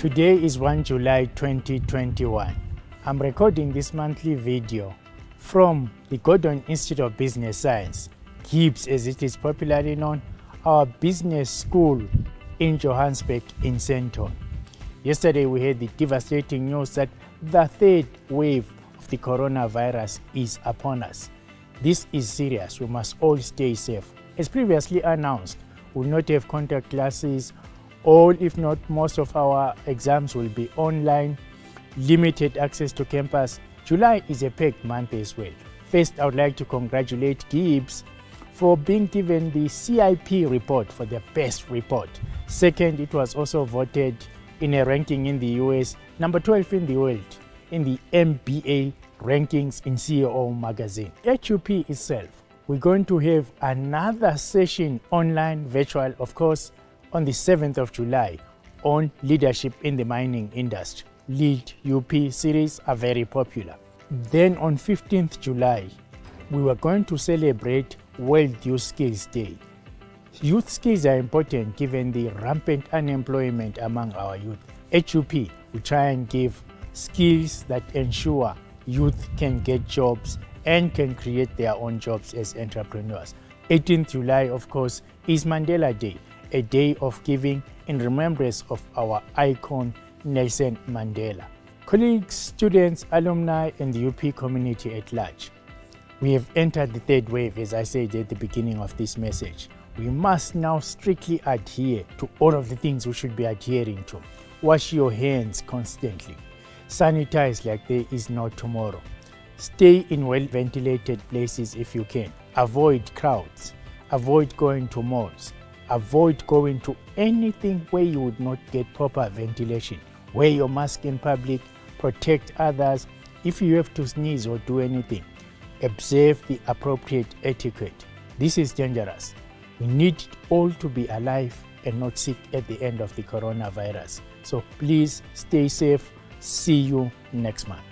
Today is 1 July 2021. I'm recording this monthly video from the Gordon Institute of Business Science, GIBS as it is popularly known, our business school in Johannesburg in Sandton. Yesterday we heard the devastating news that the third wave of the coronavirus is upon us. This is serious. We must all stay safe. As previously announced, we will not have contact classes. All, if not most of our exams will be online, limited access to campus. July is a packed month as well. First, I would like to congratulate GIBS for being given the CIP report for the best report. Second, it was also voted in a ranking in the US, number 12 in the world, in the MBA rankings in CEO magazine. HUP itself, we're going to have another session online, virtual, of course, on the 7th of July on leadership in the mining industry. Lead UP series are very popular. Then on 15th July, we were going to celebrate World Youth Skills Day. Youth skills are important given the rampant unemployment among our youth. HUP, we try and give skills that ensure youth can get jobs and can create their own jobs as entrepreneurs. 18th July, of course, is Mandela Day, a day of giving in remembrance of our icon, Nelson Mandela. Colleagues, students, alumni, and the UP community at large, we have entered the third wave, as I said at the beginning of this message. We must now strictly adhere to all of the things we should be adhering to. Wash your hands constantly. Sanitize like there is no tomorrow. Stay in well ventilated places if you can. Avoid crowds. Avoid going to malls. Avoid going to anything where you would not get proper ventilation. Wear your mask in public. Protect others. If you have to sneeze or do anything, observe the appropriate etiquette. This is dangerous. We need all to be alive and not sick at the end of the coronavirus. So please stay safe. See you next month.